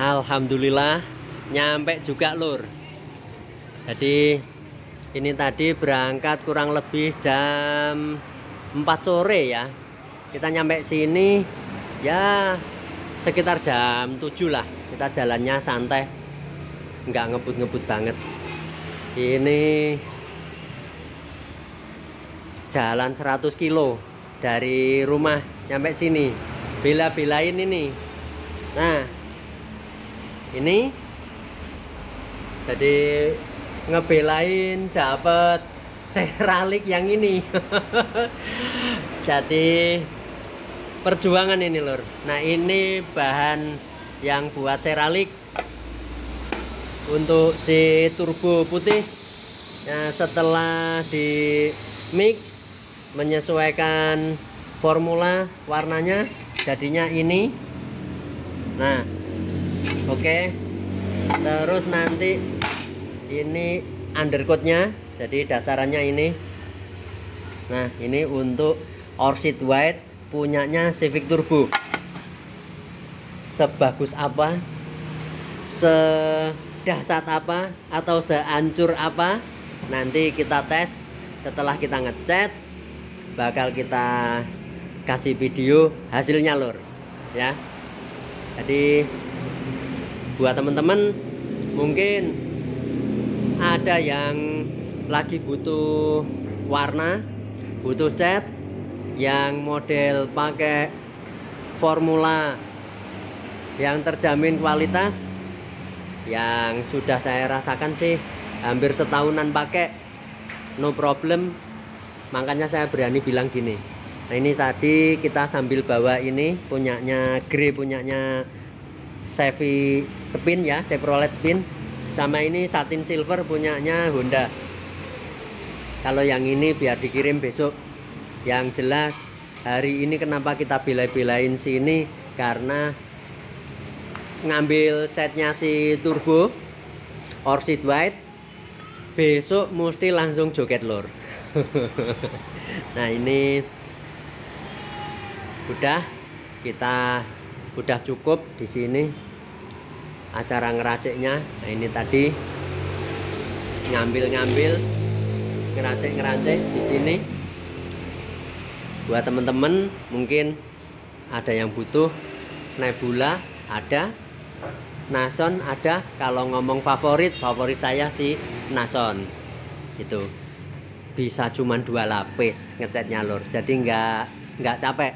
Alhamdulillah nyampe juga lur. Jadi ini tadi berangkat kurang lebih jam 4 sore ya. Kita nyampe sini ya sekitar jam 7 lah. Kita jalannya santai. Nggak ngebut-ngebut banget. Ini jalan 100 kilo dari rumah nyampe sini. Bela-belain ini. Nah ini. Jadi ngebelain dapat seralik yang ini. Jadi perjuangan ini lur. Nah ini bahan yang buat seralik untuk si turbo putih. Nah, setelah di mix menyesuaikan formula warnanya jadinya ini. Nah oke. Terus nanti ini undercoatnya. Jadi dasarannya ini. Nah ini untuk Orchid White punyanya Civic Turbo. Sebagus apa? Sedahsat apa? Atau sehancur apa? Nanti kita tes. Setelah kita ngecat bakal kita kasih video hasilnya lur. Ya. Jadi buat teman-teman mungkin ada yang lagi butuh warna butuh cat yang model pakai formula yang terjamin kualitas yang sudah saya rasakan sih hampir setahunan pakai no problem. Makanya saya berani bilang gini nah ini tadi kita sambil bawa ini punyanya grey punyanya Chevy Spin ya Chevrolet Spin. Sama ini satin silver punyanya Honda. Kalau yang ini biar dikirim besok. Yang jelas hari ini kenapa kita bela-belain sini? Karena ngambil catnya si turbo Orchid White. Besok mesti langsung joget lor. Nah ini udah kita udah cukup di sini acara ngeraciknya. Nah ini tadi ngambil-ngambil ngeracik-ngeracik di sini. Buat teman-teman mungkin ada yang butuh nebula ada. Nason ada. Kalau ngomong favorit favorit saya sih nason. Itu bisa cuman dua lapis ngecatnya lur. Jadi nggak nggak capek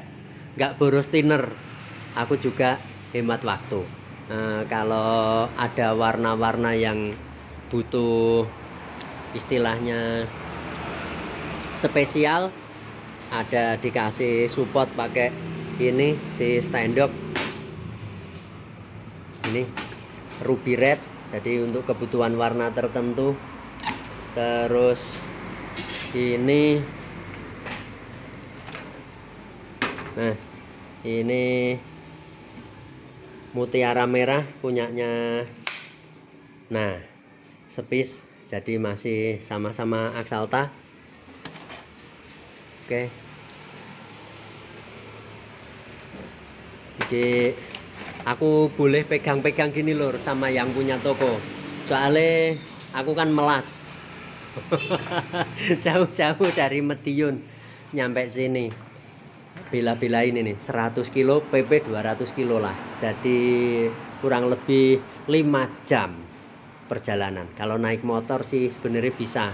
nggak boros thinner aku juga hemat waktu. Nah, kalau ada warna-warna yang butuh istilahnya spesial ada dikasih support pakai ini si standok ini ruby red. Jadi untuk kebutuhan warna tertentu. Terus ini nah ini mutiara merah punyanya. Nah sepis jadi masih sama-sama aksalta oke. Jadi aku boleh pegang-pegang gini lur sama yang punya toko. Soalnya aku kan melas. Jauh-jauh dari Medion nyampe sini bila-bila ini nih 100 kilo PP 200 kilo lah. Jadi kurang lebih 5 jam perjalanan. Kalau naik motor sih sebenarnya bisa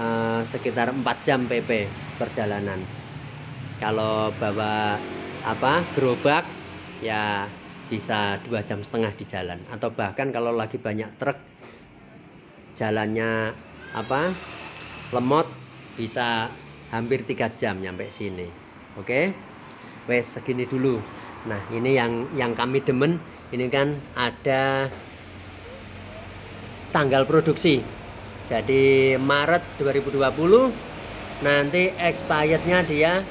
uh, sekitar 4 jam PP perjalanan. Kalau bawa apa gerobak ya bisa dua jam setengah di jalan. Atau bahkan kalau lagi banyak truk jalannya apa lemot bisa hampir tiga jam nyampe sini oke? Wes segini dulu. Nah ini yang yang kami demen. Ini kan ada tanggal produksi. Jadi Maret 2020 nanti expirednya dia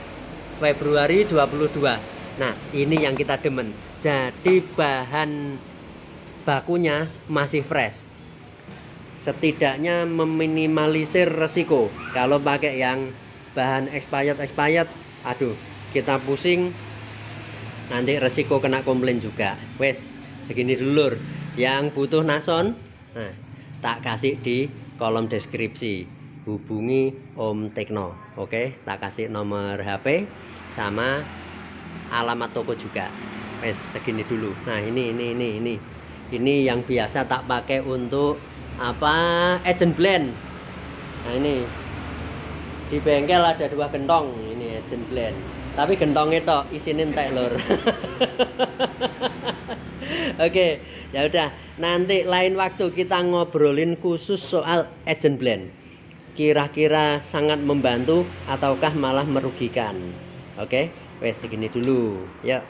Februari 22 nah ini yang kita demen. Jadi bahan bakunya masih fresh. Setidaknya meminimalisir resiko. Kalau pakai yang bahan expired expired aduh kita pusing. Nanti resiko kena komplain juga. Wes segini dulu yang butuh nason nah tak kasih di kolom deskripsi. Hubungi Om Tekno oke? Tak kasih nomor HP sama alamat toko juga. Wes segini dulu. Nah ini ini ini ini. Ini yang biasa tak pakai untuk apa? Agent blend. Nah ini di bengkel ada dua gentong ini agent blend tapi gentong itu isinin teh lur oke ya udah. Nanti lain waktu kita ngobrolin khusus soal agent blend kira-kira sangat membantu ataukah malah merugikan? Oke wes segini dulu. Ya